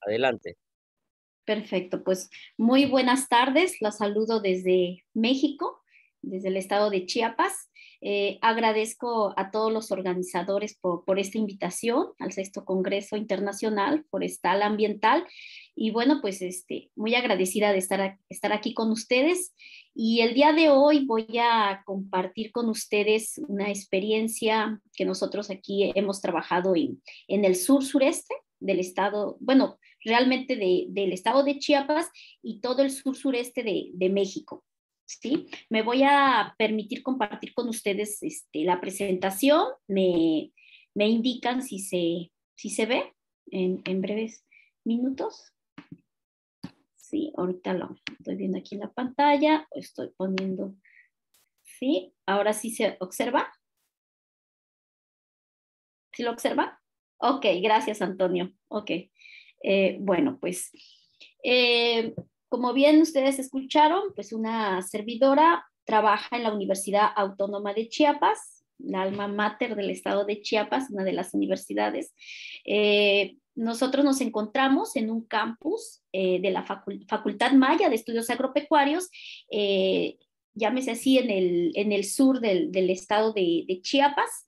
adelante. Perfecto, pues muy buenas tardes. La saludo desde México, desde el estado de Chiapas. Eh, agradezco a todos los organizadores por, esta invitación al sexto Congreso Internacional Forestal Ambiental. Y bueno, pues este, muy agradecida de estar, estar aquí con ustedes. Y el día de hoy voy a compartir con ustedes una experiencia que nosotros aquí hemos trabajado en, en el sur sureste del estado, bueno, realmente del estado de Chiapas y todo el sur sureste de, de México. ¿sí? Me voy a permitir compartir con ustedes este, la presentación. Me, me, indican si se, si se ve en, en, breves minutos. Sí, ahorita lo estoy viendo aquí en la pantalla. Estoy poniendo. Sí, ahora sí se observa. ¿Sí lo observa? Ok, gracias Antonio. Ok. Eh, bueno, pues eh, como bien ustedes escucharon, pues una servidora trabaja en la Universidad Autónoma de Chiapas, la alma mater del estado de Chiapas, una de las universidades. Eh, nosotros nos encontramos en un campus de la Facultad Maya de Estudios Agropecuarios, llámese así, en el, sur del, estado de Chiapas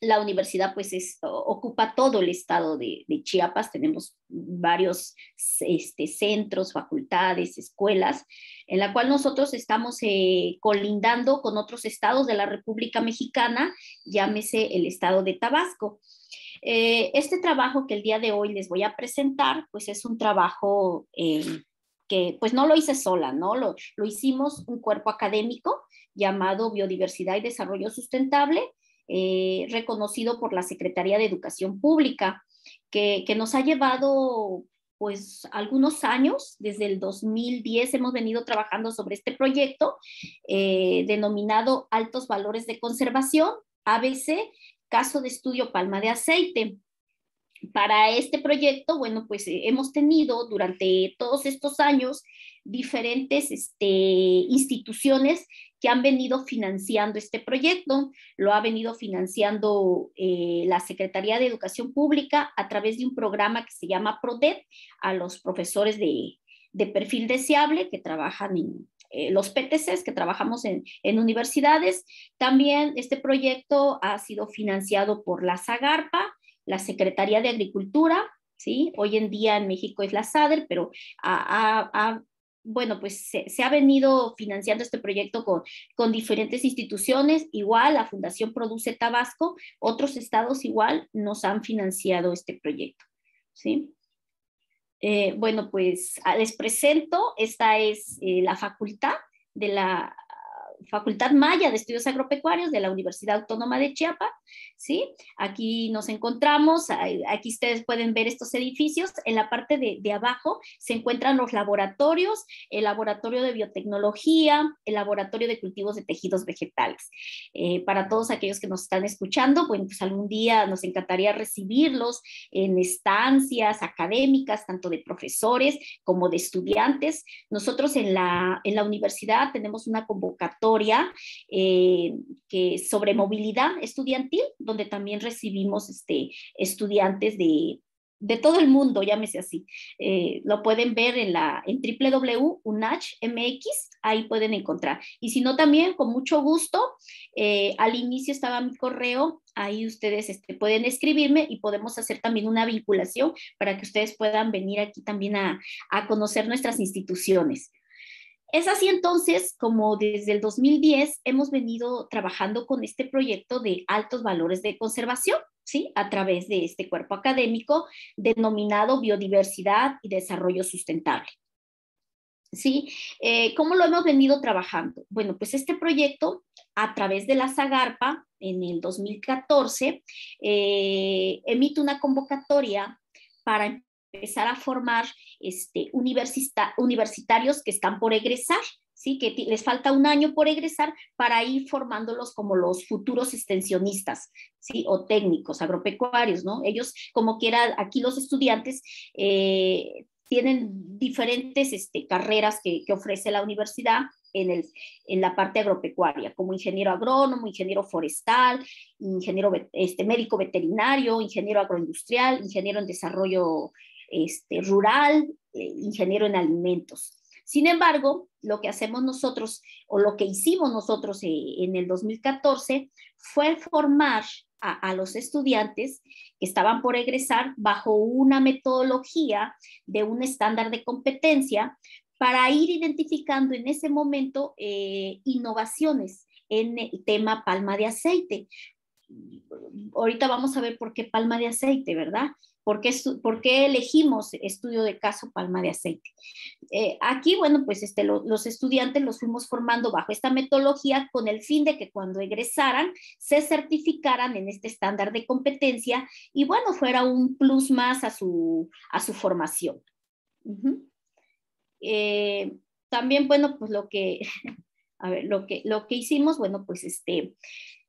la universidad pues ocupa todo el estado de, Chiapas, tenemos varios este, centros, facultades, escuelas, en la cual nosotros estamos eh, colindando con otros estados de la República Mexicana, llámese el estado de Tabasco. Eh, este trabajo que el día de hoy les voy a presentar, pues es un trabajo eh, que pues no lo hice sola, ¿no? Lo, lo hicimos un cuerpo académico llamado Biodiversidad y Desarrollo Sustentable, eh, reconocido por la Secretaría de Educación Pública, que, nos ha llevado pues algunos años, desde el 2010 hemos venido trabajando sobre este proyecto eh, denominado Altos Valores de Conservación, ABC, caso de estudio Palma de Aceite. Para este proyecto, bueno, pues eh, hemos tenido durante todos estos años diferentes este, instituciones que han venido financiando este proyecto. Lo ha venido financiando eh, la Secretaría de Educación Pública a través de un programa que se llama PRODET a los profesores de, perfil deseable que trabajan en eh, los PTCs, que trabajamos en, en, universidades. También este proyecto ha sido financiado por la SAGARPA, la Secretaría de Agricultura, ¿sí? Hoy en día en México es la SADER, pero ha, bueno, pues se, ha venido financiando este proyecto con, con, diferentes instituciones. Igual la Fundación Produce Tabasco, otros estados igual nos han financiado este proyecto. ¿sí? Eh, bueno, pues ah, les presento, esta es eh, la facultad de la Facultad Maya de Estudios Agropecuarios de la Universidad Autónoma de Chiapas, ¿sí? Aquí nos encontramos, aquí ustedes pueden ver estos edificios, en la parte de, abajo se encuentran los laboratorios, el laboratorio de biotecnología, el laboratorio de cultivos de tejidos vegetales. Eh, para todos aquellos que nos están escuchando, bueno, pues algún día nos encantaría recibirlos en estancias académicas, tanto de profesores como de estudiantes. Nosotros en la, en la universidad tenemos una convocatoria eh, que sobre movilidad estudiantil, donde también recibimos este, estudiantes de, de todo el mundo, llámese así. Eh, lo pueden ver en, la, en www.unachmx, ahí pueden encontrar. Y si no, también con mucho gusto, eh, al inicio estaba mi correo, ahí ustedes este, pueden escribirme y podemos hacer también una vinculación para que ustedes puedan venir aquí también a, a conocer nuestras instituciones. Es así entonces como desde el 2010 hemos venido trabajando con este proyecto de altos valores de conservación, ¿sí? A través de este cuerpo académico denominado Biodiversidad y Desarrollo Sustentable. ¿Sí? Eh, ¿Cómo lo hemos venido trabajando? Bueno, pues este proyecto a través de la Zagarpa en el 2014 eh, emite una convocatoria para empezar a formar este, universitarios que están por egresar, ¿sí? que les falta un año por egresar para ir formándolos como los futuros extensionistas ¿sí? o técnicos agropecuarios. ¿no? Ellos, como quiera, aquí los estudiantes eh, tienen diferentes este, carreras que, ofrece la universidad en, el, en la parte agropecuaria, como ingeniero agrónomo, ingeniero forestal, ingeniero este, médico veterinario, ingeniero agroindustrial, ingeniero en desarrollo este, rural, eh, ingeniero en alimentos. Sin embargo, lo que hacemos nosotros o lo que hicimos nosotros eh, en el 2014 fue formar a, los estudiantes que estaban por egresar bajo una metodología de un estándar de competencia para ir identificando en ese momento eh, innovaciones en el tema palma de aceite. Ahorita vamos a ver por qué palma de aceite, ¿verdad? ¿Por qué, elegimos estudio de caso palma de aceite? Eh, aquí, bueno, pues este, los estudiantes los fuimos formando bajo esta metodología con el fin de que cuando egresaran se certificaran en este estándar de competencia y, bueno, fuera un plus más a su, formación. Eh, también, bueno, pues lo que, lo que hicimos, bueno, pues este,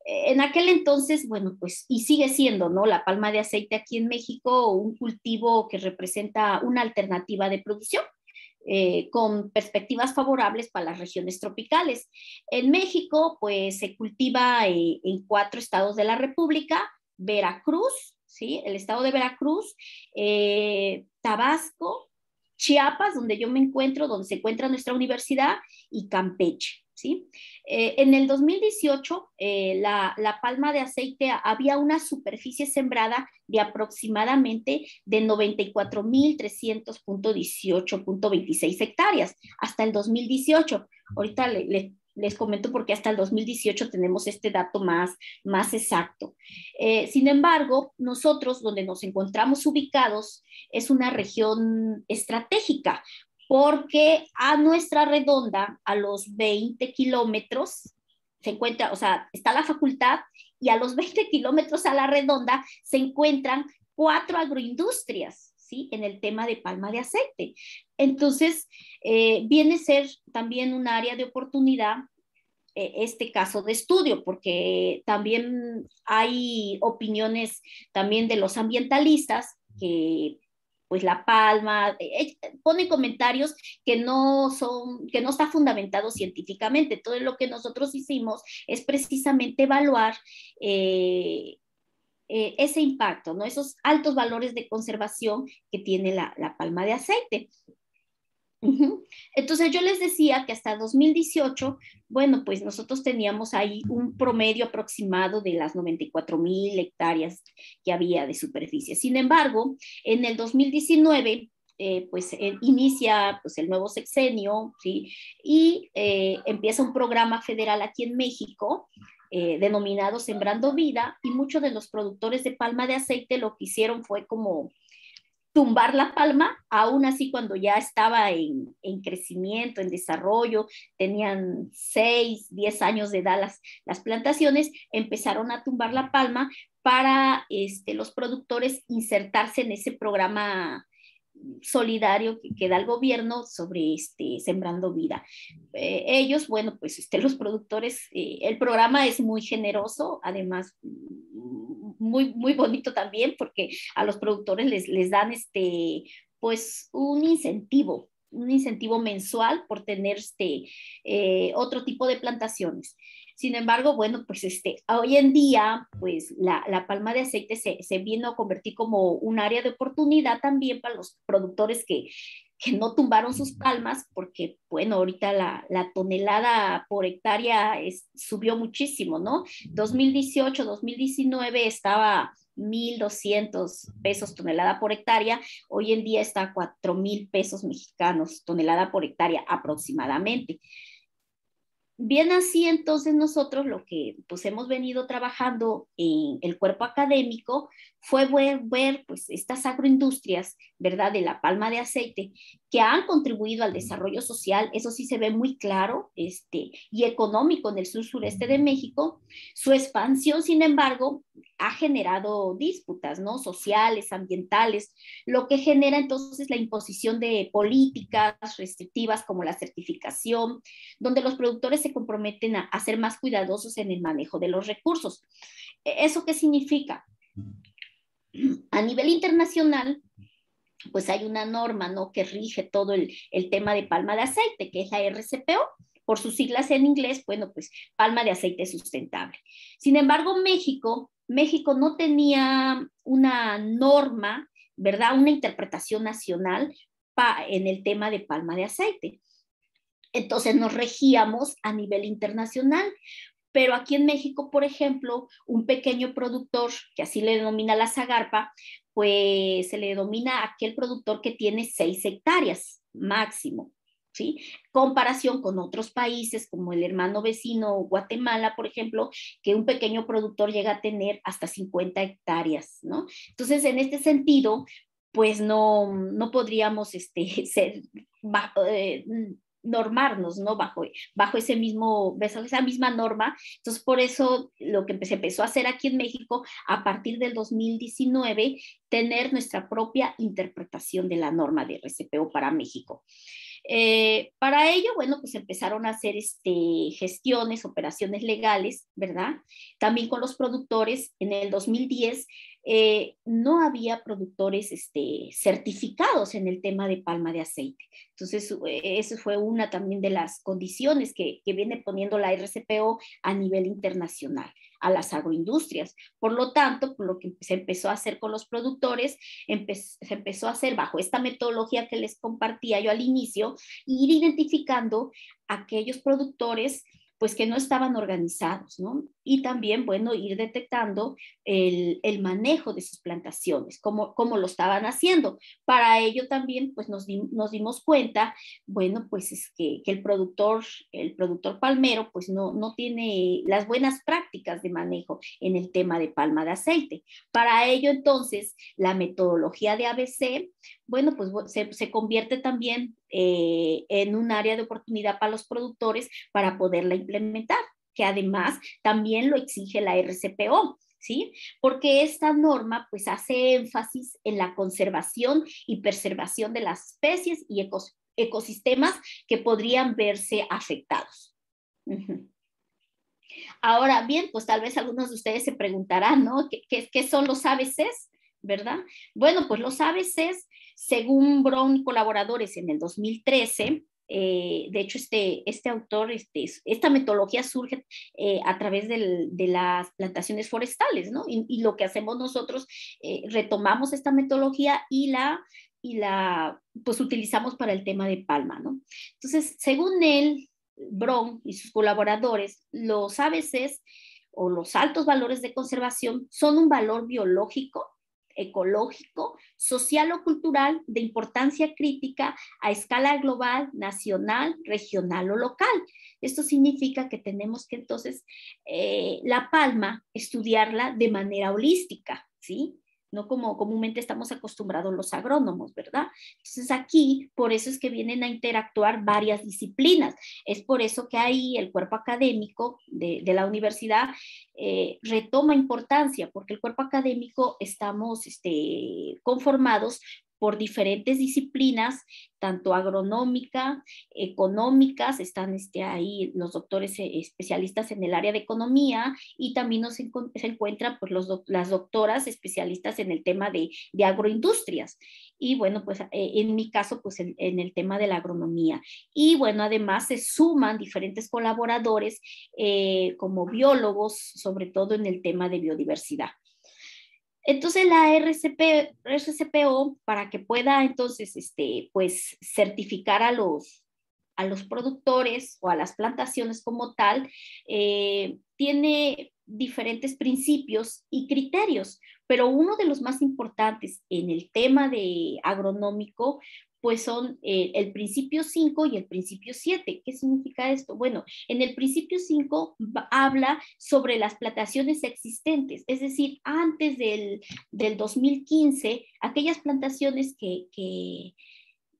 en aquel entonces, bueno, pues, y sigue siendo, ¿no? La palma de aceite aquí en México, un cultivo que representa una alternativa de producción. Eh, con perspectivas favorables para las regiones tropicales. En México, pues se cultiva eh, en cuatro estados de la República, Veracruz, ¿sí? El estado de Veracruz, eh, Tabasco, Chiapas, donde yo me encuentro, donde se encuentra nuestra universidad, y Campeche. ¿Sí? Eh, en el 2018, eh, la, la, palma de aceite había una superficie sembrada de aproximadamente de 94.300.18.26 hectáreas hasta el 2018. Ahorita les comento porque hasta el 2018 tenemos este dato más, más exacto. Eh, sin embargo, nosotros donde nos encontramos ubicados es una región estratégica porque a nuestra redonda, a los 20 kilómetros, se encuentra, o sea, está la facultad y a los 20 kilómetros a la redonda se encuentran cuatro agroindustrias, ¿sí? En el tema de palma de aceite. Entonces, eh, viene a ser también un área de oportunidad eh, este caso de estudio, porque también hay opiniones también de los ambientalistas que pues La Palma, eh, eh, pone comentarios que no son, que no está fundamentado científicamente. Todo lo que nosotros hicimos es precisamente evaluar eh, ese impacto, ¿no? Esos altos valores de conservación que tiene la, la palma de aceite. Entonces yo les decía que hasta 2018, bueno, pues nosotros teníamos ahí un promedio aproximado de las 94 mil hectáreas que había de superficie. Sin embargo, en el 2019, eh, pues eh, inicia pues, el nuevo sexenio, ¿sí? Y eh, empieza un programa federal aquí en México denominado Sembrando Vida y muchos de los productores de palma de aceite lo que hicieron fue como tumbar la palma, aún así cuando ya estaba en, crecimiento, en desarrollo, tenían 6, 10 años de edad las, las plantaciones, empezaron a tumbar la palma para este, los productores insertarse en ese programa solidario que, da el gobierno sobre este, Sembrando Vida. Eh, ellos, bueno, pues este, los productores, eh, el programa es muy generoso, además muy, muy bonito también porque a los productores les, les dan este, pues un incentivo, un incentivo mensual por tener este, eh, otro tipo de plantaciones. Sin embargo, bueno, pues este, hoy en día, pues la, la palma de aceite se, se, vino a convertir como un área de oportunidad también para los productores que, que no tumbaron sus palmas, porque, bueno, ahorita la, la tonelada por hectárea es, subió muchísimo, ¿no? 2018, 2019 estaba 1.200 pesos tonelada por hectárea, hoy en día está a 4.000 pesos mexicanos tonelada por hectárea aproximadamente. Bien así, entonces nosotros lo que pues hemos venido trabajando en el cuerpo académico fue ver, pues estas agroindustrias, ¿verdad? De la palma de aceite que han contribuido al desarrollo social, eso sí se ve muy claro, este, y económico en el sur sureste de México. Su expansión, sin embargo, ha generado disputas, ¿no? Sociales, ambientales, lo que genera entonces la imposición de políticas restrictivas como la certificación, donde los productores se comprometen a, a ser más cuidadosos en el manejo de los recursos. ¿E-, ¿Eso qué significa? A nivel internacional, pues hay una norma, ¿no? Que rige todo el, el tema de palma de aceite, que es la RCPO, por sus siglas en inglés, bueno, pues palma de aceite sustentable. Sin embargo, México, México no tenía una norma, ¿verdad? Una interpretación nacional en el tema de palma de aceite. Entonces nos regíamos a nivel internacional. Pero aquí en México, por ejemplo, un pequeño productor, que así le denomina la zagarpa, pues se le denomina aquel productor que tiene seis hectáreas máximo. Comparación con otros países como el hermano vecino Guatemala, por ejemplo, que un pequeño productor llega a tener hasta 50 hectáreas, ¿no? Entonces, en este sentido, pues no, no podríamos este, ser, eh, normarnos, ¿no? Bajo, bajo ese mismo, esa misma norma. Entonces, por eso lo que se empezó a hacer aquí en México a partir del 2019, tener nuestra propia interpretación de la norma de RCPO para México. Eh, para ello, bueno, pues empezaron a hacer este, gestiones, operaciones legales, ¿verdad? También con los productores. En el 2010 eh, no había productores este, certificados en el tema de palma de aceite. Entonces, eh, eso fue una también de las condiciones que, que viene poniendo la RCPO a nivel internacional a las agroindustrias. Por lo tanto, lo que se empezó a hacer con los productores, se empezó a hacer bajo esta metodología que les compartía yo al inicio, ir identificando aquellos productores pues que no estaban organizados, ¿no? Y también, bueno, ir detectando el, manejo de sus plantaciones, cómo, lo estaban haciendo. Para ello también, pues nos, nos dimos cuenta, bueno, pues es que, que, el productor, el productor palmero, pues no, no tiene las buenas prácticas de manejo en el tema de palma de aceite. Para ello, entonces, la metodología de ABC, bueno, pues se, se convierte también eh, en un área de oportunidad para los productores para poderla implementar, que además también lo exige la RCPO. ¿Sí? Porque esta norma pues hace énfasis en la conservación y preservación de las especies y ecosistemas que podrían verse afectados. Ahora bien, pues tal vez algunos de ustedes se preguntarán, ¿no? ¿Qué, qué, qué son los ABCs? ¿Verdad? Bueno, pues los ABCs según Brown y colaboradores en el 2013, eh, de hecho, este, este autor, este, esta metodología surge eh, a través de las plantaciones forestales, ¿no? Y, lo que hacemos nosotros, eh, retomamos esta metodología y la, y la, pues utilizamos para el tema de palma, ¿no? Entonces, según él, Brown y sus colaboradores, los ABCs o los altos valores de conservación son un valor biológico ecológico, social o cultural de importancia crítica a escala global, nacional, regional o local. Esto significa que tenemos que entonces eh, la palma estudiarla de manera holística, ¿sí? No como comúnmente estamos acostumbrados los agrónomos, ¿verdad? Entonces aquí, por eso es que vienen a interactuar varias disciplinas. Es por eso que ahí el cuerpo académico de, la universidad eh, retoma importancia, porque el cuerpo académico estamos este, conformados por diferentes disciplinas, tanto agronómica, económicas, están este, ahí los doctores eh, especialistas en el área de economía y también nos se encuentran pues, los, las doctoras especialistas en el tema de, de agroindustrias. Y bueno, pues eh, en mi caso, pues en, el tema de la agronomía. Y bueno, además se suman diferentes colaboradores eh, como biólogos, sobre todo en el tema de biodiversidad. Entonces la RCP, RCPO, para que pueda entonces, este, pues, certificar a los, a los productores o a las plantaciones como tal, eh, tiene diferentes principios y criterios, pero uno de los más importantes en el tema de agronómico pues son eh, el principio 5 y el principio 7. ¿Qué significa esto? Bueno, en el principio 5 habla sobre las plantaciones existentes, es decir, antes del, del 2015, aquellas plantaciones que, que,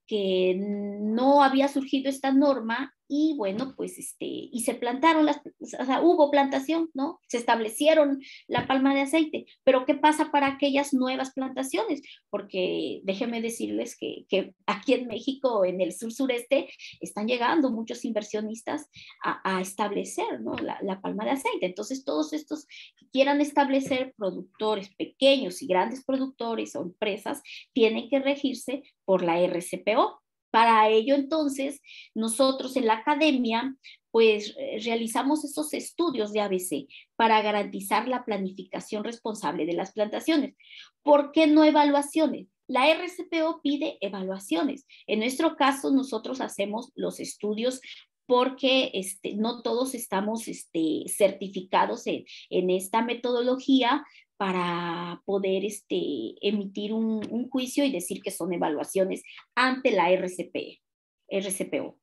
que no había surgido esta norma y bueno, pues este, y se plantaron las, o sea, hubo plantación, ¿no? Se establecieron la palma de aceite, pero ¿qué pasa para aquellas nuevas plantaciones? Porque déjenme decirles que, que aquí en México, en el sur sureste, están llegando muchos inversionistas a, establecer, ¿no? La, la, palma de aceite. Entonces, todos estos que quieran establecer productores pequeños y grandes productores o empresas, tienen que regirse por la RCPO Para ello, entonces, nosotros en la academia, pues eh, realizamos esos estudios de ABC para garantizar la planificación responsable de las plantaciones. ¿Por qué no evaluaciones? La RCPO pide evaluaciones. En nuestro caso, nosotros hacemos los estudios porque este, no todos estamos este, certificados en, esta metodología para poder este, emitir un, juicio y decir que son evaluaciones ante la RCP, RCPO.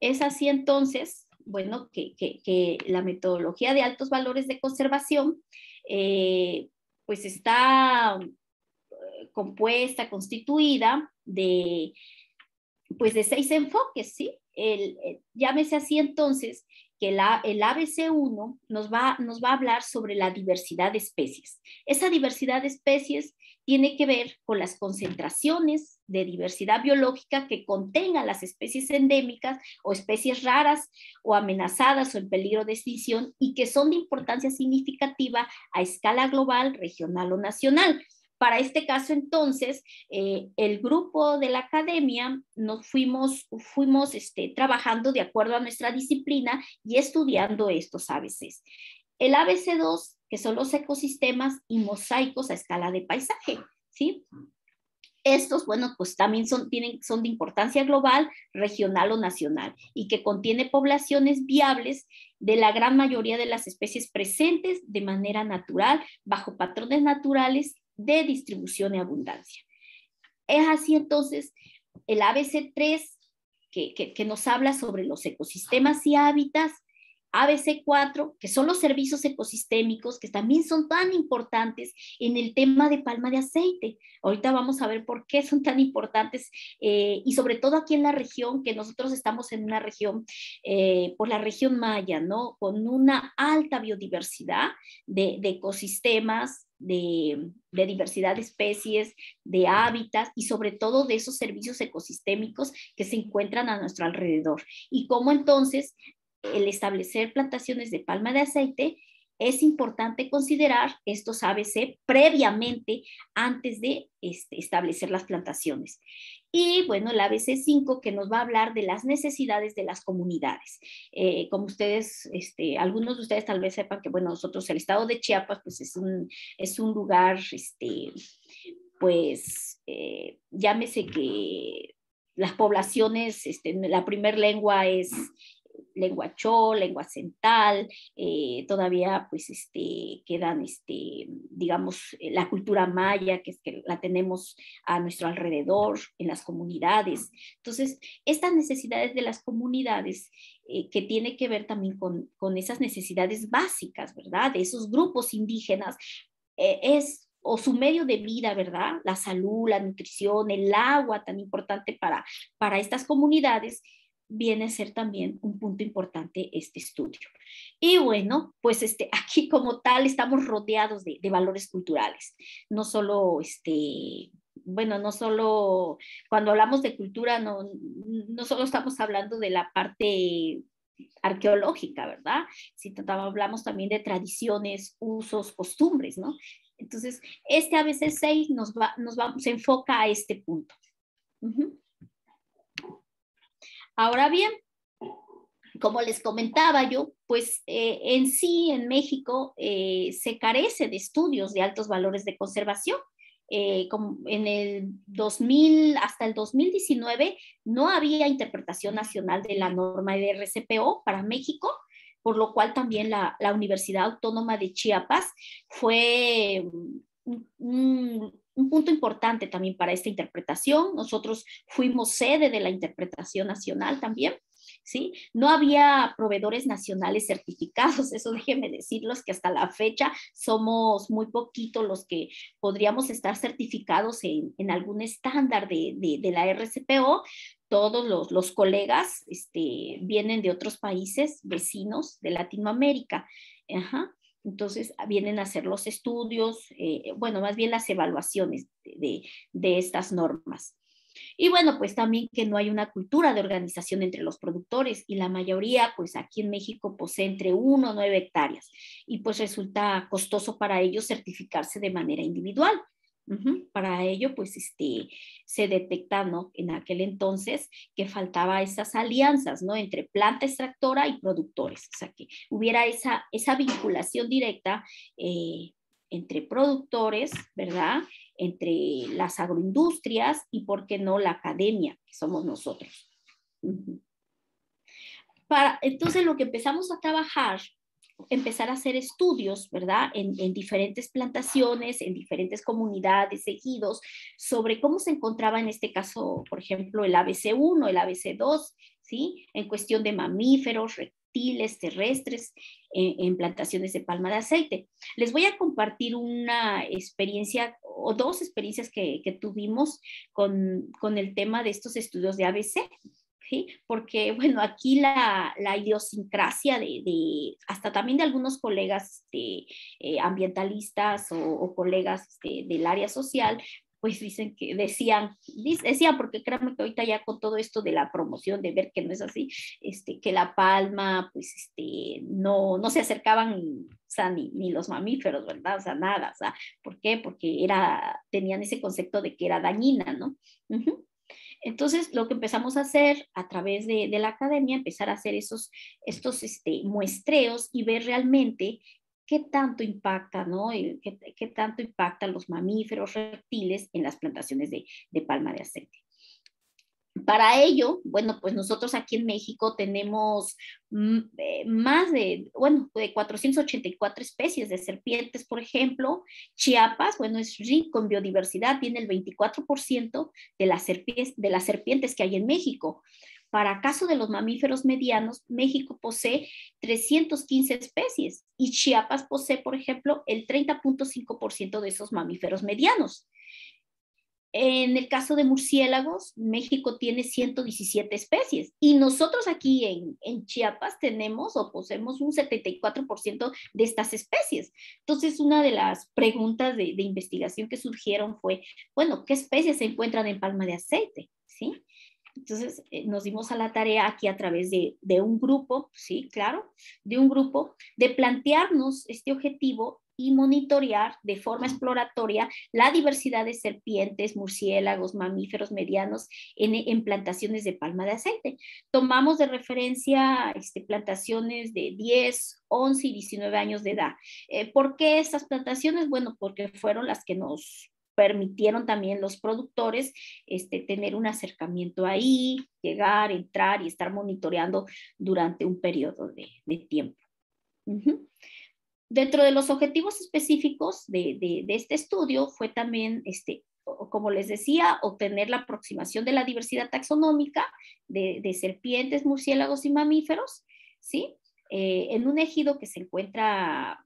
Es así entonces, bueno, que, la metodología de altos valores de conservación, eh, pues está eh, compuesta, constituida de pues de seis enfoques, ¿sí? El, llámese así entonces que la, el ABC1 nos va, nos va a hablar sobre la diversidad de especies. Esa diversidad de especies tiene que ver con las concentraciones de diversidad biológica que contengan las especies endémicas o especies raras o amenazadas o en peligro de extinción y que son de importancia significativa a escala global, regional o nacional. Para este caso, entonces, eh, el grupo de la academia nos fuimos, fuimos este, trabajando de acuerdo a nuestra disciplina y estudiando estos ABCs. El ABC2, que son los ecosistemas y mosaicos a escala de paisaje, ¿sí? Estos, bueno, pues también son, tienen, son de importancia global, regional o nacional y que contiene poblaciones viables de la gran mayoría de las especies presentes de manera natural, bajo patrones naturales de distribución y abundancia. Es así entonces el ABC3 que, que, nos habla sobre los ecosistemas y hábitats, ABC4, que son los servicios ecosistémicos, que también son tan importantes en el tema de palma de aceite. Ahorita vamos a ver por qué son tan importantes eh, y sobre todo aquí en la región, que nosotros estamos en una región, eh, por la región Maya, ¿no? Con una alta biodiversidad de, de ecosistemas, de, diversidad de especies, de hábitats y sobre todo de esos servicios ecosistémicos que se encuentran a nuestro alrededor. Y cómo entonces el establecer plantaciones de palma de aceite es importante considerar estos ABC previamente antes de este, establecer las plantaciones. Y bueno, el ABC5 que nos va a hablar de las necesidades de las comunidades. Eh, como ustedes, este, algunos de ustedes tal vez sepan que, bueno, nosotros el estado de Chiapas, pues es un, es un lugar, este, pues, eh, llámese que las poblaciones, este, la primer lengua es lengua cho, lengua central, eh, todavía pues este, quedan, este, digamos, eh, la cultura maya, que es que la tenemos a nuestro alrededor, en las comunidades. Entonces, estas necesidades de las comunidades eh, que tiene que ver también con, con, esas necesidades básicas, ¿verdad? De esos grupos indígenas, es o su medio de vida, ¿verdad? La salud, la nutrición, el agua tan importante para, para estas comunidades viene a ser también un punto importante este estudio. Y bueno, pues este, aquí como tal estamos rodeados de, valores culturales, no solo este, bueno, no solo cuando hablamos de cultura, no, no solo estamos hablando de la parte arqueológica, ¿verdad? Si hablamos también de tradiciones, usos, costumbres, ¿no? Entonces, este ABC6 nos, va, nos va, se enfoca a este punto. Ahora bien, como les comentaba yo, pues eh, en sí en México eh, se carece de estudios de altos valores de conservación. Eh, en el 2000 hasta el 2019 no había interpretación nacional de la norma de RCPO para México, por lo cual también la, Universidad Autónoma de Chiapas fue un punto importante también para esta interpretación. Nosotros fuimos sede de la interpretación nacional también. ¿Sí? No había proveedores nacionales certificados, eso déjenme decirlos que hasta la fecha somos muy poquitos los que podríamos estar certificados en, algún estándar de, de, la RCPO. Todos los, los colegas este, vienen de otros países vecinos de Latinoamérica. Ajá. Entonces vienen a hacer los estudios, eh, bueno, más bien las evaluaciones de, estas normas. Y bueno, pues también que no hay una cultura de organización entre los productores y la mayoría, pues aquí en México posee entre 1 o 9 hectáreas y pues resulta costoso para ellos certificarse de manera individual. Para ello, pues este, se detecta ¿no? en aquel entonces que faltaba esas alianzas entre planta extractora y productores, o sea, que hubiera esa, vinculación directa eh, entre productores, ¿verdad? Entre las agroindustrias y, ¿por qué no?, la academia, que somos nosotros. Entonces, lo que empezamos a trabajar empezar a hacer estudios, ¿verdad? En, diferentes plantaciones, en diferentes comunidades, ejidos, sobre cómo se encontraba en este caso, por ejemplo, el ABC1, el ABC2, ¿sí? En cuestión de mamíferos, reptiles, terrestres, en, plantaciones de palma de aceite. Les voy a compartir una experiencia o dos experiencias que, tuvimos con, con el tema de estos estudios de ABC. Porque, bueno, aquí la, idiosincrasia de, hasta también de algunos colegas este, eh, ambientalistas o, colegas este, del área social, pues dicen que decían, decían, porque créanme que ahorita ya con todo esto de la promoción, de ver que no es así, este, que la palma, pues este, no, no se acercaban ni, ni, los mamíferos, ¿verdad? O sea, nada, o sea, ¿por qué? Porque era, tenían ese concepto de que era dañina, ¿no? Entonces, lo que empezamos a hacer a través de, la academia, empezar a hacer esos, estos este, muestreos y ver realmente qué tanto impacta, ¿no? Qué, tanto impactan los mamíferos reptiles en las plantaciones de palma de aceite. Para ello, bueno, pues nosotros aquí en México tenemos mm, eh, más de, bueno, de 484 especies de serpientes, por ejemplo. Chiapas, bueno, es rico en biodiversidad, tiene el 24% de las, serpientes, de las serpientes que hay en México. Para caso de los mamíferos medianos, México posee 315 especies y Chiapas posee, por ejemplo, el 30.5% de esos mamíferos medianos. En el caso de murciélagos, México tiene 117 especies y nosotros aquí en, Chiapas tenemos o poseemos un 74% de estas especies. Entonces, una de las preguntas de, investigación que surgieron fue, bueno, ¿qué especies se encuentran en palma de aceite? ¿Sí? Entonces eh, nos dimos a la tarea aquí a través de, de, un grupo, sí, claro, de un grupo, de plantearnos este objetivo y monitorear de forma exploratoria la diversidad de serpientes, murciélagos, mamíferos medianos en, plantaciones de palma de aceite. Tomamos de referencia este, plantaciones de 10, 11 y 19 años de edad. Eh, ¿Por qué estas plantaciones? Bueno, porque fueron las que nos permitieron también los productores este, tener un acercamiento ahí, llegar, entrar y estar monitoreando durante un periodo de, tiempo. Dentro de los objetivos específicos de, este estudio fue también, este, como les decía, obtener la aproximación de la diversidad taxonómica de, serpientes, murciélagos y mamíferos, ¿sí? Eh, en un ejido que se encuentra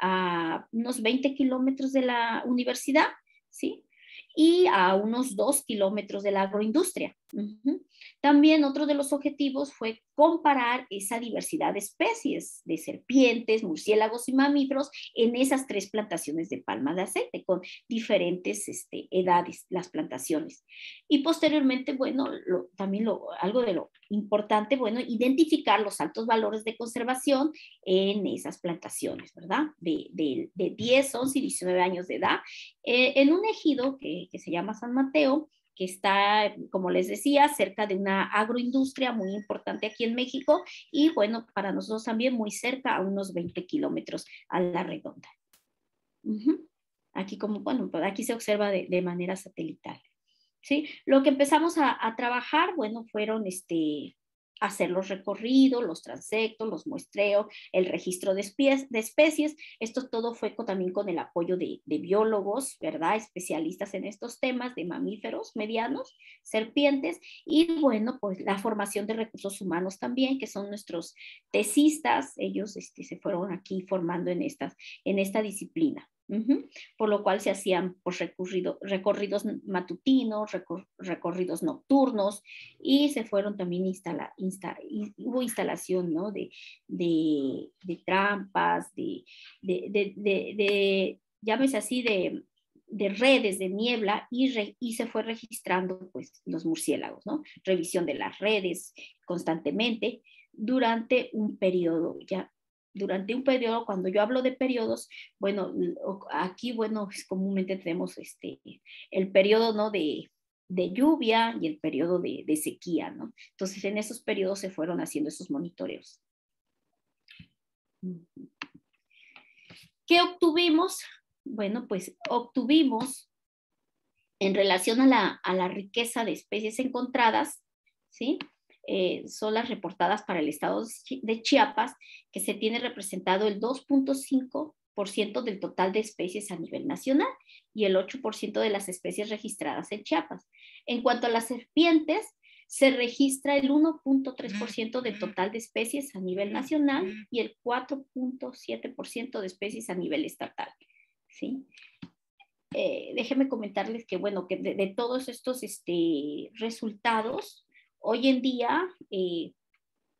a unos 20 kilómetros de la universidad, ¿sí? Y a unos 2 kilómetros de la agroindustria. También otro de los objetivos fue comparar esa diversidad de especies de serpientes, murciélagos y mamíferos en esas tres plantaciones de palma de aceite con diferentes este, edades, las plantaciones. Y posteriormente, bueno, también algo de lo importante, bueno, identificar los altos valores de conservación en esas plantaciones, ¿verdad? De, 10, 11 y 19 años de edad, eh, en un ejido que, que se llama San Mateo, que está, como les decía, cerca de una agroindustria muy importante aquí en México y bueno, para nosotros también muy cerca, a unos 20 kilómetros a la redonda. Aquí como, bueno, pues aquí se observa de, manera satelital. ¿sí? Lo que empezamos a, a trabajar, bueno, fueron este, hacer los recorridos, los transectos, los muestreos, el registro de, especies. Esto todo fue también con el apoyo de, biólogos, ¿verdad? Especialistas en estos temas de mamíferos medianos, serpientes y bueno, pues la formación de recursos humanos también, que son nuestros tesistas. Ellos este, se fueron aquí formando en, estas, en esta disciplina. Por lo cual se hacían pues, recorridos matutinos, recorridos nocturnos y se fueron también instala, hubo instalación ¿no? de, de, trampas, de, de, llámese así, de, redes de niebla y, y, se fue registrando pues los murciélagos, ¿no? Revisión de las redes constantemente durante un periodo ya durante un periodo, cuando yo hablo de periodos, bueno, aquí, bueno, comúnmente tenemos este, el periodo, ¿no? De, de lluvia y el periodo de, sequía, ¿no? Entonces, en esos periodos se fueron haciendo esos monitoreos. ¿Qué obtuvimos? Bueno, pues obtuvimos en relación a la, a la riqueza de especies encontradas, ¿sí? Eh, son las reportadas para el estado de Chiapas, que se tiene representado el 2.5% del total de especies a nivel nacional y el 8% de las especies registradas en Chiapas. En cuanto a las serpientes, se registra el 1.3% del total de especies a nivel nacional y el 4.7% de especies a nivel estatal. ¿sí? Eh, déjenme comentarles que, bueno, que de, todos estos este, resultados, hoy en día eh,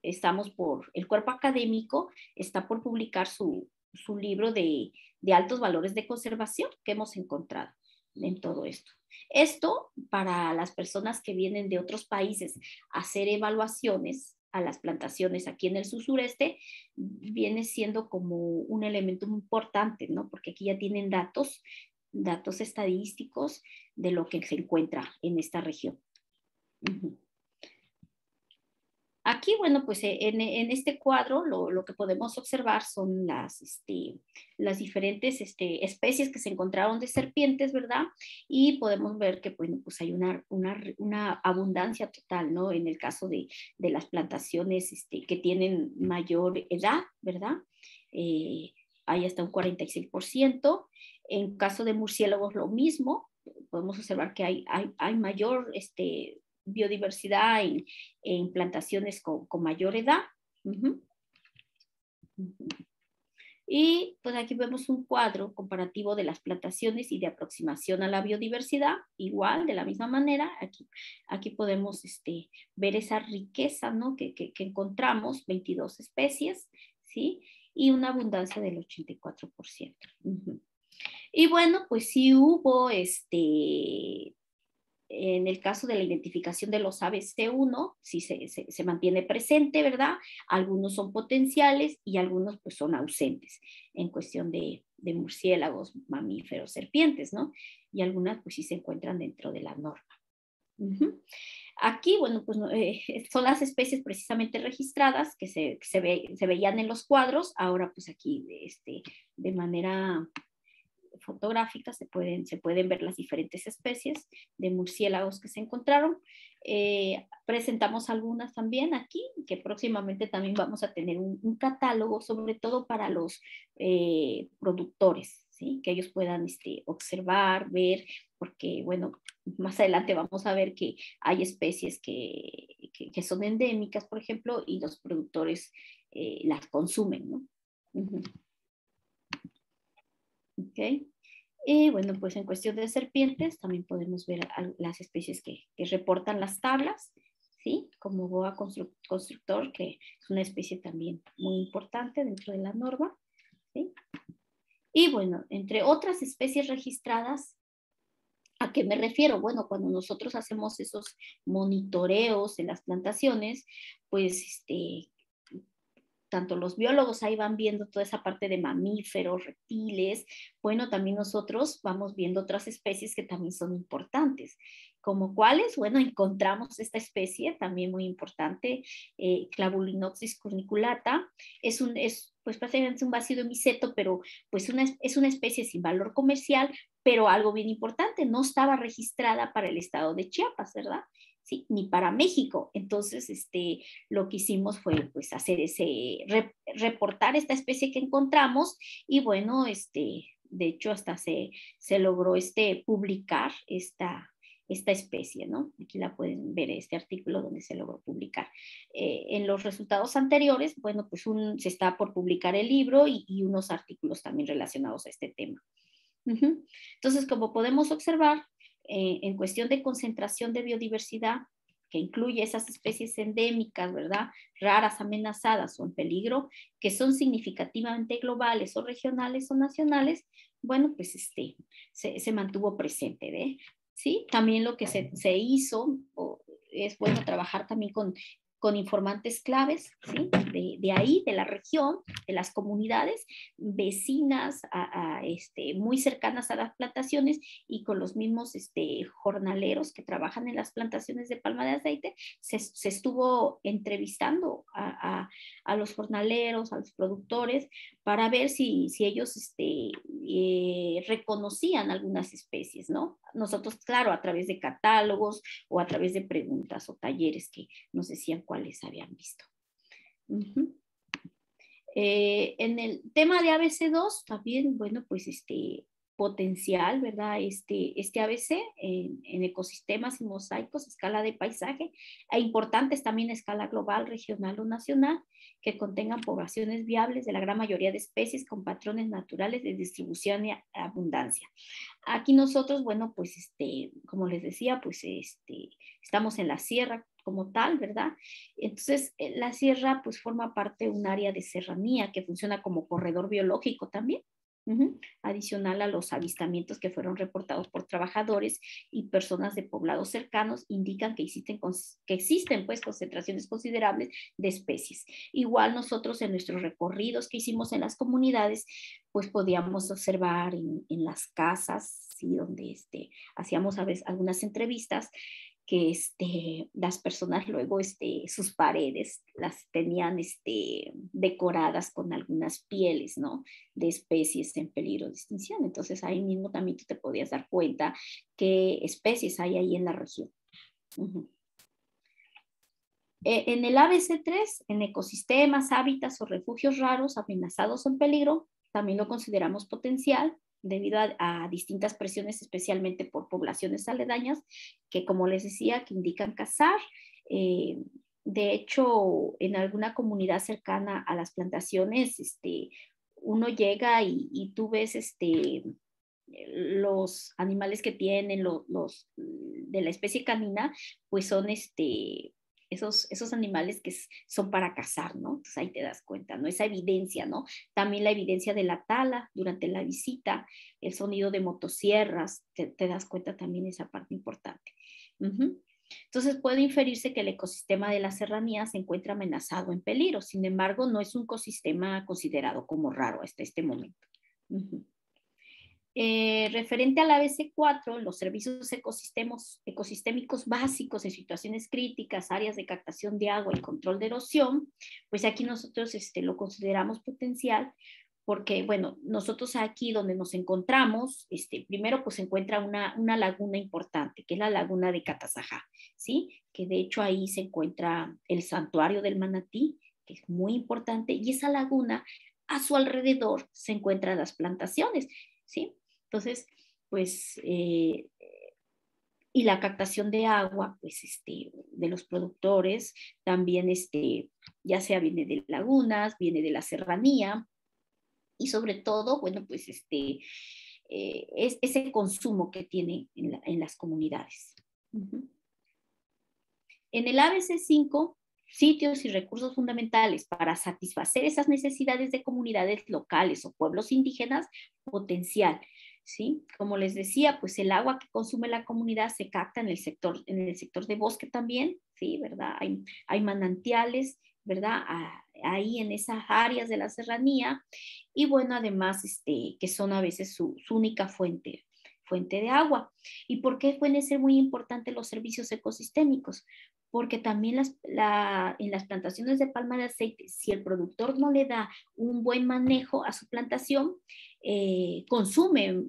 estamos por, el cuerpo académico está por publicar su, su libro de, de altos valores de conservación que hemos encontrado en todo esto. Esto para las personas que vienen de otros países a hacer evaluaciones a las plantaciones aquí en el sureste viene siendo como un elemento importante, ¿no? Porque aquí ya tienen datos, datos estadísticos de lo que se encuentra en esta región. Aquí, bueno, pues eh, en, este cuadro lo, que podemos observar son las, este, diferentes este, especies que se encontraron de serpientes, ¿verdad? Y podemos ver que, bueno, pues hay una, abundancia total, ¿no? En el caso de, las plantaciones este, que tienen mayor edad, ¿verdad? Eh, hay hasta un 46%. En caso de murciélagos, lo mismo. Podemos observar que hay, hay, hay mayor este, biodiversidad en, plantaciones con, mayor edad. Y pues aquí vemos un cuadro comparativo de las plantaciones y de aproximación a la biodiversidad, igual, de la misma manera, aquí, aquí podemos este, ver esa riqueza ¿no? que, que, encontramos, 22 especies, ¿sí? Y una abundancia del 84%. Y bueno, pues sí hubo este, en el caso de la identificación de los ABC1, sí se, mantiene presente, ¿verdad? Algunos son potenciales y algunos pues son ausentes en cuestión de, murciélagos, mamíferos, serpientes, ¿no? Y algunas pues sí se encuentran dentro de la norma. Aquí, bueno, pues eh, son las especies precisamente registradas que, se, se, veían en los cuadros, ahora pues aquí este, de manera fotográficas se pueden, se pueden ver las diferentes especies de murciélagos que se encontraron. Eh, presentamos algunas también aquí, que próximamente también vamos a tener un, catálogo, sobre todo para los eh, productores, ¿sí? que ellos puedan este, observar, ver, porque bueno, más adelante vamos a ver que hay especies que, que, son endémicas, por ejemplo, y los productores eh, las consumen, ¿no? Ok. Y bueno, pues en cuestión de serpientes también podemos ver las especies que, reportan las tablas, ¿sí? Como boa constructor, que es una especie también muy importante dentro de la norma, ¿sí? Y bueno, entre otras especies registradas, ¿a qué me refiero? Bueno, cuando nosotros hacemos esos monitoreos en las plantaciones, pues este, tanto los biólogos ahí van viendo toda esa parte de mamíferos, reptiles, bueno, también nosotros vamos viendo otras especies que también son importantes, como cuáles, bueno, encontramos esta especie también muy importante, eh, Clavulinoxis corniculata, es un, es, pues prácticamente un vacío miseto, pero pues una, es una especie sin valor comercial, pero algo bien importante, no estaba registrada para el estado de Chiapas, ¿verdad? ¿Sí? ni para México. Entonces, este, lo que hicimos fue pues, hacer ese, reportar esta especie que encontramos y bueno, este, de hecho hasta se, se logró este, publicar esta, esta especie, ¿no? Aquí la pueden ver, este artículo donde se logró publicar. Eh, en los resultados anteriores, bueno, pues se está por publicar el libro y unos artículos también relacionados a este tema. Entonces, como podemos observar, eh, en cuestión de concentración de biodiversidad, que incluye esas especies endémicas, ¿verdad? Raras, amenazadas o en peligro, que son significativamente globales o regionales o nacionales, bueno, pues este, se, mantuvo presente, ¿ve? ¿Sí? También lo que se, hizo, es bueno trabajar también con, con informantes claves, ¿sí? de, ahí, de la región, de las comunidades vecinas, a, este, muy cercanas a las plantaciones y con los mismos este, jornaleros que trabajan en las plantaciones de palma de aceite, se, estuvo entrevistando a, los jornaleros, a los productores, para ver si, ellos este, eh, reconocían algunas especies, ¿no? Nosotros, claro, a través de catálogos o a través de preguntas o talleres que nos decían cuáles habían visto. Eh, en el tema de ABC2, también, bueno, pues este potencial, ¿verdad? Este, este ABC en, ecosistemas y mosaicos, escala de paisaje, e importantes también a escala global, regional o nacional, que contengan poblaciones viables de la gran mayoría de especies con patrones naturales de distribución y abundancia. Aquí nosotros, bueno, pues este, como les decía, pues este, estamos en la sierra, como tal, ¿verdad? Entonces, eh, la sierra pues forma parte de un área de serranía que funciona como corredor biológico también. Adicional a los avistamientos que fueron reportados por trabajadores y personas de poblados cercanos, indican que existen, que existen pues concentraciones considerables de especies. Igual nosotros en nuestros recorridos que hicimos en las comunidades, pues podíamos observar en, las casas, ¿sí? donde este, hacíamos a veces algunas entrevistas, que este, las personas luego este, sus paredes las tenían este, decoradas con algunas pieles, ¿no? De especies en peligro de extinción. Entonces ahí mismo también tú te podías dar cuenta qué especies hay ahí en la región. E, en el ABC3, en ecosistemas, hábitats o refugios raros amenazados o en peligro, también lo consideramos potencial debido a, distintas presiones, especialmente por poblaciones aledañas, que como les decía, que indican cazar. Eh, de hecho, en alguna comunidad cercana a las plantaciones, este, uno llega y, tú ves este, los animales que tienen, los, los, de la especie canina, pues son este, esos, esos animales que son para cazar, ¿no? Entonces ahí te das cuenta, ¿no? Esa evidencia, ¿no? También la evidencia de la tala durante la visita, el sonido de motosierras, te, das cuenta también esa parte importante. Entonces puede inferirse que el ecosistema de la serranía se encuentra amenazado en peligro, sin embargo no es un ecosistema considerado como raro hasta este momento. Eh, referente a la ABC4, los servicios ecosistémicos básicos en situaciones críticas, áreas de captación de agua y control de erosión, pues aquí nosotros este, lo consideramos potencial porque, bueno, nosotros aquí donde nos encontramos, este, primero pues se encuentra una, una laguna importante, que es la laguna de Catazajá, ¿sí? Que de hecho ahí se encuentra el santuario del manatí, que es muy importante, y esa laguna, a su alrededor se encuentran las plantaciones, ¿sí? Entonces, pues, eh, y la captación de agua, pues, este, de los productores, también, este, ya sea viene de lagunas, viene de la serranía, y sobre todo, bueno, pues, este, eh, es ese consumo que tiene en, las comunidades. En el ABC5, sitios y recursos fundamentales para satisfacer esas necesidades de comunidades locales o pueblos indígenas, potencial. ¿Sí? Como les decía, pues el agua que consume la comunidad se capta en el sector, en el sector de bosque también, ¿sí? ¿Verdad? Hay, manantiales, ¿verdad? ahí en esas áreas de la serranía y bueno, además, este, que son a veces su, única fuente, fuente de agua. ¿Y por qué pueden ser muy importantes los servicios ecosistémicos? Porque también las, en las plantaciones de palma de aceite, si el productor no le da un buen manejo a su plantación, eh, consume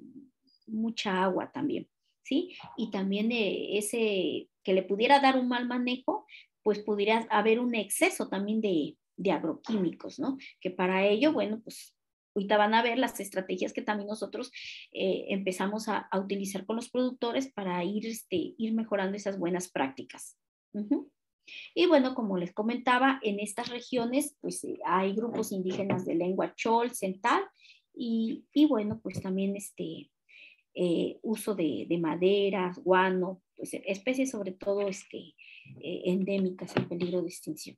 mucha agua también, ¿sí? Y también eh, ese que le pudiera dar un mal manejo, pues pudiera haber un exceso también de, agroquímicos, ¿no? Que para ello, bueno, pues ahorita van a ver las estrategias que también nosotros eh, empezamos a, utilizar con los productores para ir, este, ir mejorando esas buenas prácticas. Y bueno, como les comentaba, en estas regiones pues hay grupos indígenas de lengua chol, central y, bueno, pues también este eh, uso de, de maderas, guano, pues especies sobre todo este, eh, endémicas en peligro de extinción.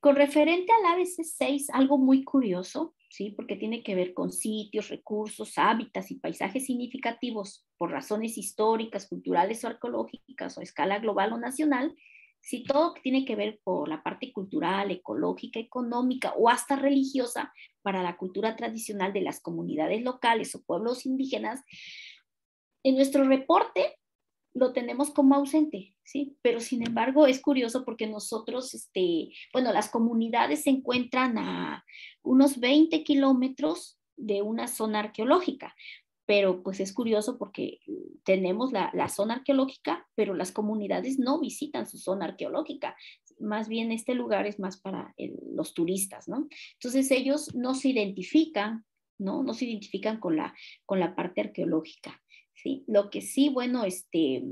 Con referente al ABC6, algo muy curioso, ¿sí? porque tiene que ver con sitios, recursos, hábitats y paisajes significativos por razones históricas, culturales o arqueológicas o a escala global o nacional, si todo tiene que ver con la parte cultural, ecológica, económica o hasta religiosa para la cultura tradicional de las comunidades locales o pueblos indígenas, en nuestro reporte lo tenemos como ausente, ¿sí? Pero sin embargo es curioso porque nosotros, este, bueno, las comunidades se encuentran a unos 20 kilómetros de una zona arqueológica, pero pues es curioso porque tenemos la, zona arqueológica, pero las comunidades no visitan su zona arqueológica. Más bien este lugar es más para los turistas, ¿no? Entonces ellos no se identifican, ¿no? No se identifican con la, con la parte arqueológica. Lo que sí, bueno, este,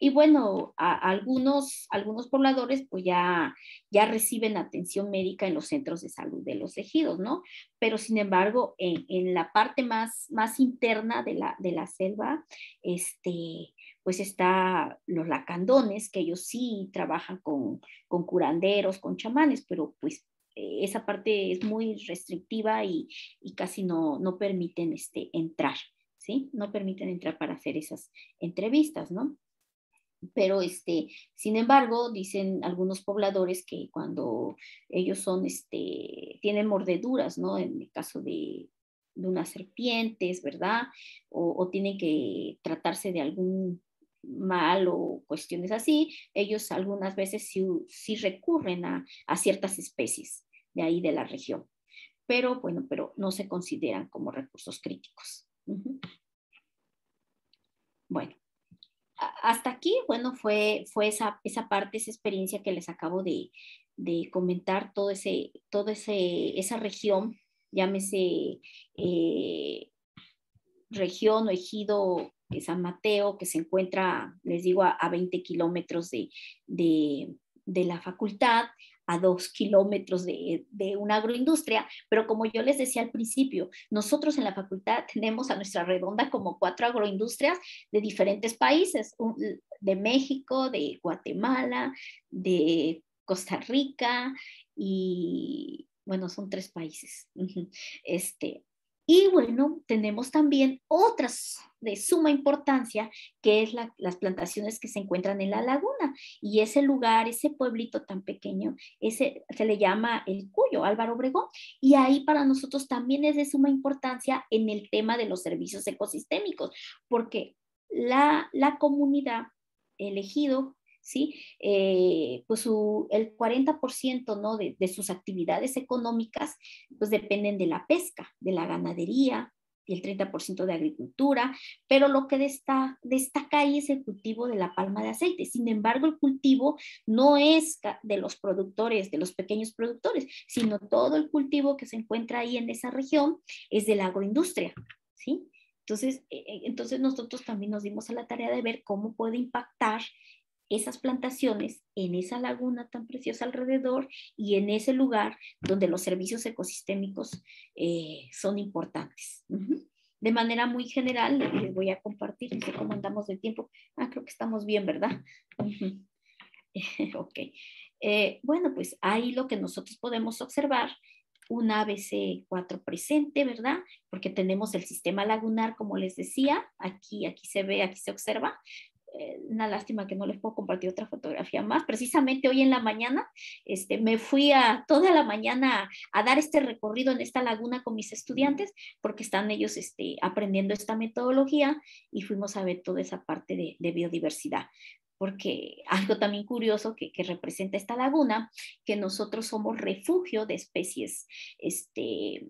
y bueno, algunos, algunos pobladores pues ya, ya reciben atención médica en los centros de salud de los ejidos, ¿no? Pero sin embargo, en, la parte más, más interna de la, de la selva, este, pues está los lacandones, que ellos sí trabajan con, con curanderos, con chamanes, pero pues eh, esa parte es muy restrictiva y, y casi no, no permiten este, entrar. ¿Sí? No permiten entrar para hacer esas entrevistas, ¿no? Pero, este, sin embargo, dicen algunos pobladores que cuando ellos son, este, tienen mordeduras, ¿no? En el caso de, unas serpientes, ¿verdad? O, tienen que tratarse de algún mal o cuestiones así, ellos algunas veces sí, recurren a, ciertas especies de ahí de la región. Pero bueno, pero no se consideran como recursos críticos. Bueno, hasta aquí, bueno, fue, fue esa, esa parte, esa experiencia que les acabo de, comentar, todo ese, todo ese, esa región, llámese eh, región o ejido de San Mateo, que se encuentra, les digo, a, 20 kilómetros de, de, la facultad, a dos kilómetros de, una agroindustria, pero como yo les decía al principio, nosotros en la facultad tenemos a nuestra redonda como cuatro agroindustrias de diferentes países, de México, de Guatemala, de Costa Rica y bueno, son tres países. Este, y bueno, tenemos también otras de suma importancia, que es las plantaciones que se encuentran en la laguna. Y ese lugar, ese pueblito tan pequeño, ese se le llama el Cuyo, Álvaro Obregón. Y ahí para nosotros también es de suma importancia en el tema de los servicios ecosistémicos, porque la, la comunidad elegido ¿sí? Eh, pues el 40% ¿no? de, sus actividades económicas pues dependen de la pesca, de la ganadería y el 30% de agricultura, pero lo que destaca, destaca ahí es el cultivo de la palma de aceite. Sin embargo, el cultivo no es de los productores, de los pequeños productores, sino todo el cultivo que se encuentra ahí en esa región es de la agroindustria, ¿sí? Entonces, eh, eh, entonces nosotros también nos dimos a la tarea de ver cómo puede impactar esas plantaciones en esa laguna tan preciosa alrededor y en ese lugar donde los servicios ecosistémicos eh, son importantes. De manera muy general, les voy a compartir, no sé cómo andamos de tiempo. Ah, creo que estamos bien, ¿verdad? ok. Eh, bueno, pues ahí lo que nosotros podemos observar un ABC4 presente, ¿verdad? Porque tenemos el sistema lagunar, como les decía, aquí, aquí se ve, aquí se observa, eh, una lástima que no les puedo compartir otra fotografía más. Precisamente hoy en la mañana este, me fui a toda la mañana a, dar este recorrido en esta laguna con mis estudiantes porque están ellos este, aprendiendo esta metodología y fuimos a ver toda esa parte de, biodiversidad porque algo también curioso que, que, representa esta laguna, que nosotros somos refugio de especies este,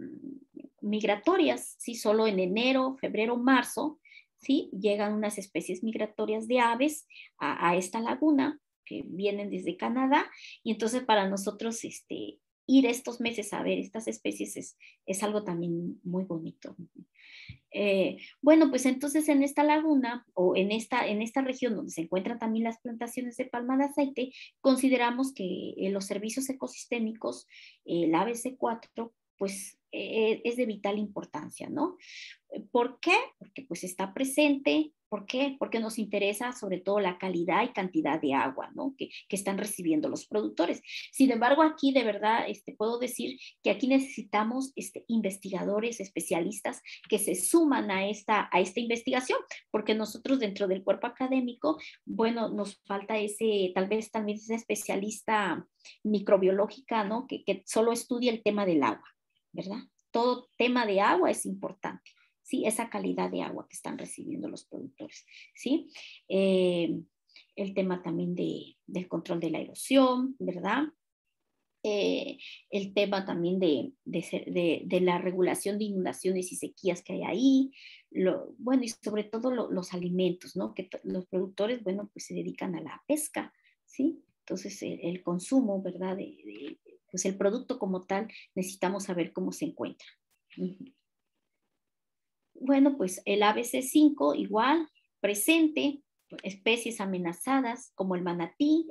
migratorias, ¿sí? solo en enero, febrero, marzo, ¿sí? Llegan unas especies migratorias de aves a, esta laguna que vienen desde Canadá y entonces para nosotros este, ir estos meses a ver estas especies es, es algo también muy bonito. Eh, bueno, pues entonces en esta laguna o en esta, en esta región donde se encuentran también las plantaciones de palma de aceite, consideramos que los servicios ecosistémicos, el ABC4, pues eh, es de vital importancia, ¿no? ¿Por qué? Porque pues está presente ¿Por qué? Porque nos interesa sobre todo la calidad y cantidad de agua ¿no? que, que, están recibiendo los productores. Sin embargo, aquí de verdad este, puedo decir que aquí necesitamos este, investigadores, especialistas que se suman a esta, a esta investigación, porque nosotros dentro del cuerpo académico, bueno, nos falta ese, tal vez también ese especialista microbiológica, ¿no? Que, que solo estudia el tema del agua, ¿verdad? Todo tema de agua es importante. ¿sí? Esa calidad de agua que están recibiendo los productores, ¿sí? Eh, el tema también de, del control de la erosión, ¿verdad? Eh, el tema también de, de, de, la regulación de inundaciones y sequías que hay ahí, lo, bueno, y sobre todo los alimentos, ¿no? Que los productores, bueno, pues se dedican a la pesca, ¿sí? Entonces, el, consumo, ¿verdad? Pues el producto como tal, necesitamos saber cómo se encuentra. Bueno, pues el ABC5 igual, presente, especies amenazadas como el manatí,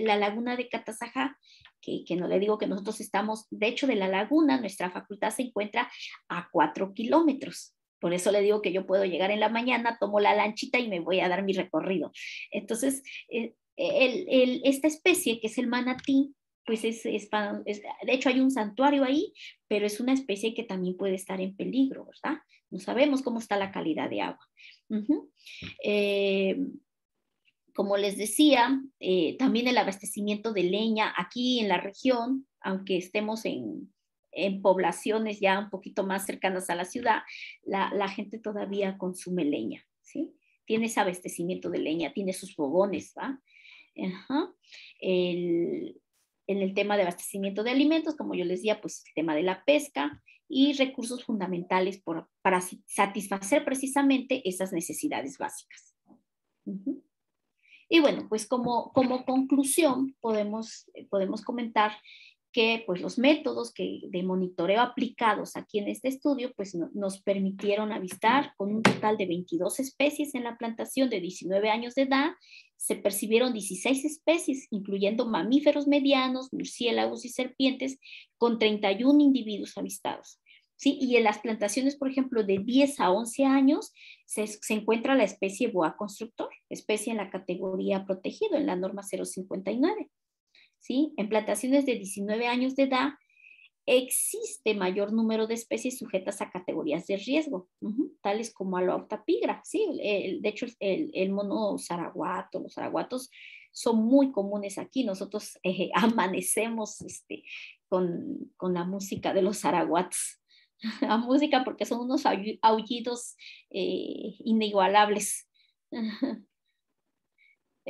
la laguna de Catazajá, que, que, no le digo que nosotros estamos, de hecho de la laguna, nuestra facultad se encuentra a cuatro kilómetros. Por eso le digo que yo puedo llegar en la mañana, tomo la lanchita y me voy a dar mi recorrido. Entonces, eh, esta especie que es el manatí, pues es, de hecho hay un santuario ahí, pero es una especie que también puede estar en peligro, ¿verdad? No sabemos cómo está la calidad de agua. Eh, como les decía, eh, también el abastecimiento de leña aquí en la región, aunque estemos en, en poblaciones ya un poquito más cercanas a la ciudad, la, la, gente todavía consume leña, ¿sí? Tiene ese abastecimiento de leña, tiene sus fogones, ¿va? El, en el tema de abastecimiento de alimentos, como yo les decía, pues el tema de la pesca, y recursos fundamentales para satisfacer precisamente esas necesidades básicas. Y bueno, pues como, como conclusión podemos, podemos comentar que pues los métodos que, de monitoreo aplicados aquí en este estudio pues nos permitieron avistar con un total de 22 especies en la plantación de 19 años de edad, se percibieron 16 especies, incluyendo mamíferos medianos, murciélagos y serpientes, con 31 individuos avistados. ¿Sí? Y en las plantaciones, por ejemplo, de 10 a 11 años, se, encuentra la especie boa constructor, especie en la categoría protegido, en la norma 059. ¿sí? En plantaciones de 19 años de edad existe mayor número de especies sujetas a categorías de riesgo, tales como aloaptapigra, ¿sí? de hecho, el, el, mono zaraguato, los zaraguatos son muy comunes aquí. Nosotros eh, amanecemos este, con, con, la música de los zaraguatos. La música porque son unos aullidos eh, inigualables.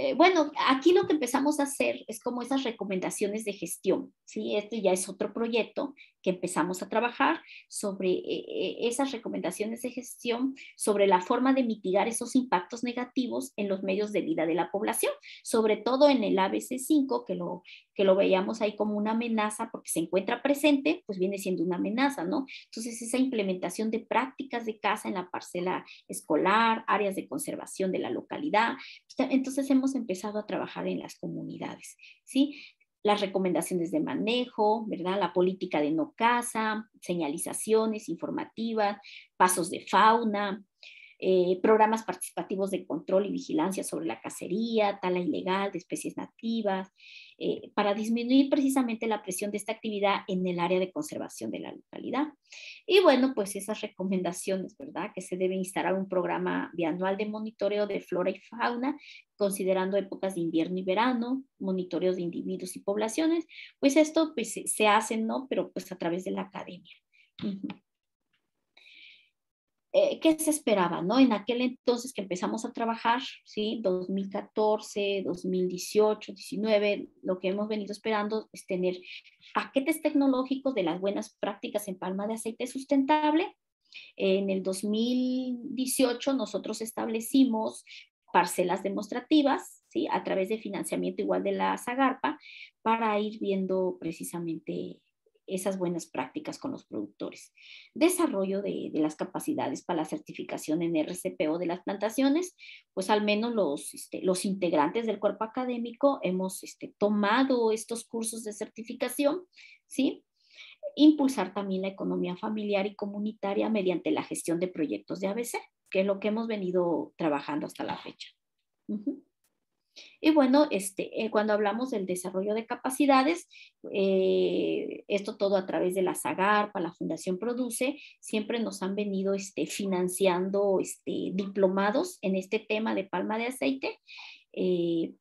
Eh, bueno, aquí lo que empezamos a hacer es como esas recomendaciones de gestión, ¿sí? Este ya es otro proyecto que empezamos a trabajar sobre eh, eh, esas recomendaciones de gestión, sobre la forma de mitigar esos impactos negativos en los medios de vida de la población, sobre todo en el ABC5, que lo, que lo veíamos ahí como una amenaza porque se encuentra presente, pues viene siendo una amenaza, ¿no? Entonces, esa implementación de prácticas de casa en la parcela escolar, áreas de conservación de la localidad, entonces hemos empezado a trabajar en las comunidades, ¿sí? Las recomendaciones de manejo, ¿verdad? La política de no caza, señalizaciones informativas, pasos de fauna, eh, programas participativos de control y vigilancia sobre la cacería, tala ilegal de especies nativas, eh, para disminuir precisamente la presión de esta actividad en el área de conservación de la localidad. Y bueno, pues esas recomendaciones, ¿verdad? Que se debe instalar un programa bianual de monitoreo de flora y fauna, considerando épocas de invierno y verano, monitoreos de individuos y poblaciones, pues esto pues, se hace, ¿no? Pero pues a través de la academia. Eh, ¿qué se esperaba? ¿no? En aquel entonces que empezamos a trabajar, ¿sí? 2014, 2018, 2019, lo que hemos venido esperando es tener paquetes tecnológicos de las buenas prácticas en palma de aceite sustentable. En el 2018 nosotros establecimos parcelas demostrativas, ¿sí? A través de financiamiento igual de la Zagarpa, para ir viendo precisamente esas buenas prácticas con los productores. Desarrollo de, las capacidades para la certificación en RCPO de las plantaciones, pues al menos los, este, los integrantes del cuerpo académico hemos este, tomado estos cursos de certificación, ¿sí? Impulsar también la economía familiar y comunitaria mediante la gestión de proyectos de ABC, que es lo que hemos venido trabajando hasta la fecha. Y bueno, este, eh, cuando hablamos del desarrollo de capacidades, eh, esto todo a través de la SAGARPA, la Fundación Produce, siempre nos han venido este, financiando este, diplomados en este tema de palma de aceite. Eh,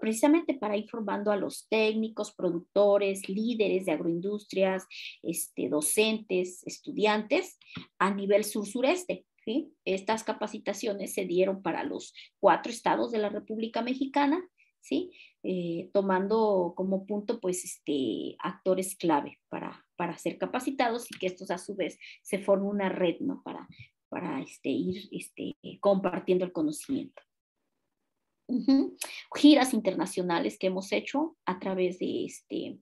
precisamente para ir formando a los técnicos, productores, líderes de agroindustrias, este, docentes, estudiantes a nivel sur-sureste. Estas capacitaciones se dieron para los cuatro estados de la República Mexicana, ¿sí? Eh, tomando como punto pues este, actores clave para, para ser capacitados y que estos a su vez se formen una red ¿no? para, para este, ir este, compartiendo el conocimiento. Giras internacionales que hemos hecho a través de este,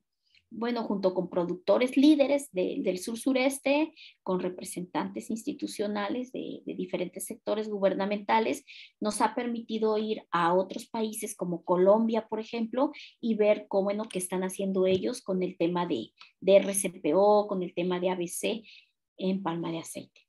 bueno, junto con productores líderes del sur-sureste, con representantes institucionales de, diferentes sectores gubernamentales, nos ha permitido ir a otros países como Colombia, por ejemplo, y ver cómo lo que están haciendo ellos con el tema de, de RCPO, con el tema de ABC en palma de aceite.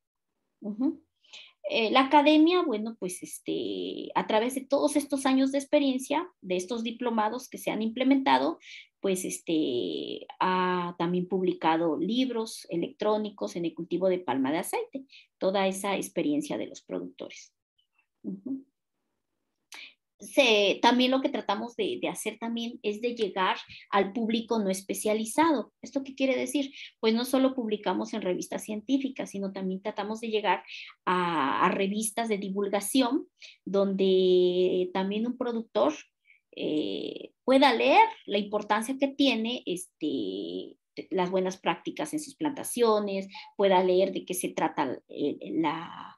Eh, la academia, bueno, pues este, a través de todos estos años de experiencia, de estos diplomados que se han implementado, pues este, ha también publicado libros electrónicos en el cultivo de palma de aceite, toda esa experiencia de los productores también lo que tratamos de, hacer también es de llegar al público no especializado. ¿Esto qué quiere decir? Pues no solo publicamos en revistas científicas, sino también tratamos de llegar a, revistas de divulgación donde también un productor eh, pueda leer la importancia que tiene este, las buenas prácticas en sus plantaciones, pueda leer de qué se trata eh, la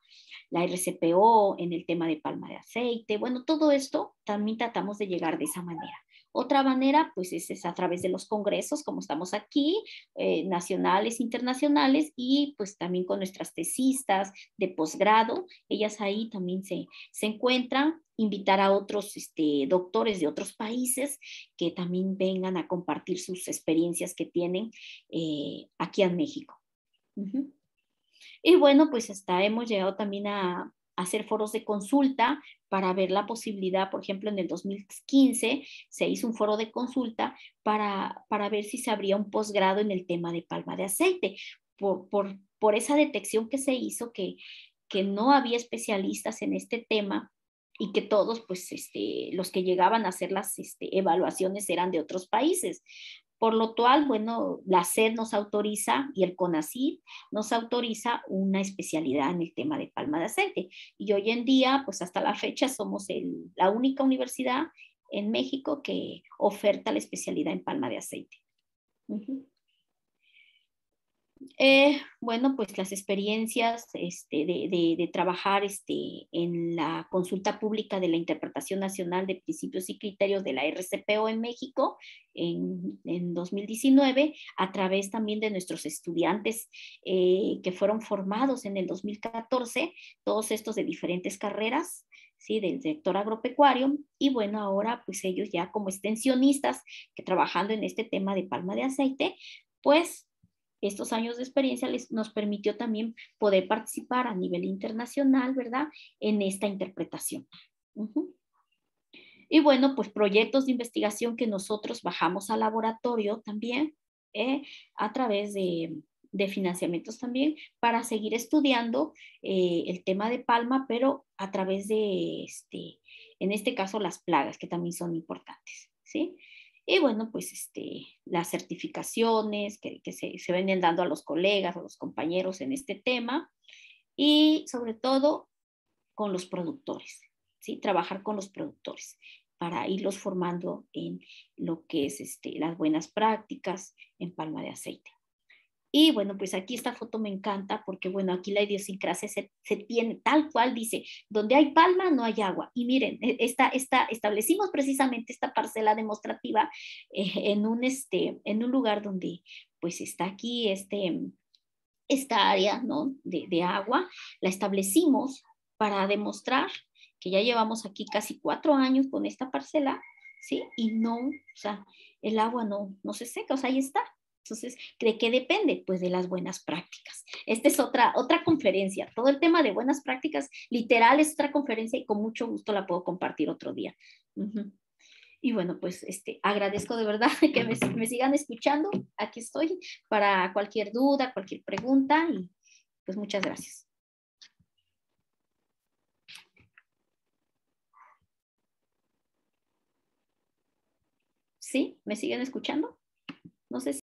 la RCPO en el tema de palma de aceite. Bueno, todo esto también tratamos de llegar de esa manera. Otra manera, pues es, a través de los congresos, como estamos aquí, eh, nacionales, internacionales, y pues también con nuestras tesistas de posgrado, ellas ahí también se, se encuentran, invitar a otros este, doctores de otros países que también vengan a compartir sus experiencias que tienen eh, aquí en México. Y bueno, pues hasta hemos llegado también a, hacer foros de consulta para ver la posibilidad, por ejemplo, en el 2015 se hizo un foro de consulta para, para ver si se abría un posgrado en el tema de palma de aceite, por, por, por esa detección que se hizo que, que no había especialistas en este tema y que todos, pues, este, los que llegaban a hacer las este, evaluaciones eran de otros países. Por lo cual, bueno, la SED nos autoriza y el CONACYT nos autoriza una especialidad en el tema de palma de aceite. Y hoy en día, pues hasta la fecha, somos la única universidad en México que oferta la especialidad en palma de aceite. Eh, bueno, pues las experiencias este, de, trabajar este, en la consulta pública de la Interpretación Nacional de Principios y Criterios de la RCPO en México en, 2019, a través también de nuestros estudiantes eh, que fueron formados en el 2014, todos estos de diferentes carreras, ¿sí? del sector agropecuario y bueno, ahora pues ellos ya como extensionistas que trabajando en este tema de palma de aceite, pues estos años de experiencia les, nos permitió también poder participar a nivel internacional, ¿verdad? En esta interpretación. Y bueno, pues proyectos de investigación que nosotros bajamos al laboratorio también ¿eh? a través de, financiamientos también para seguir estudiando eh, el tema de palma, pero a través de, este, en este caso, las plagas, que también son importantes, ¿sí? Y bueno, pues este, las certificaciones que, se, se vienen dando a los colegas, a los compañeros en este tema y sobre todo con los productores, ¿sí? Trabajar con los productores para irlos formando en lo que es este, las buenas prácticas en palma de aceite. Y bueno, pues aquí esta foto me encanta porque, bueno, aquí la idiosincrasia se, tiene tal cual dice, donde hay palma no hay agua. Y miren, e, esta, esta, establecimos precisamente esta parcela demostrativa eh, en, un, este, en un lugar donde pues está aquí este, esta área ¿no? de, de agua, la establecimos para demostrar que ya llevamos aquí casi cuatro años con esta parcela, ¿sí? Y no, o sea, el agua no, no se seca, o sea, ahí está, Entonces, ¿de qué depende? Pues de las buenas prácticas. Esta es otra, otra conferencia. Todo el tema de buenas prácticas, literal, es otra conferencia y con mucho gusto la puedo compartir otro día. Y bueno, pues este, agradezco de verdad que me, me, sigan escuchando. Aquí estoy para cualquier duda, cualquier pregunta y pues muchas gracias. ¿Sí? ¿Me siguen escuchando? No sé si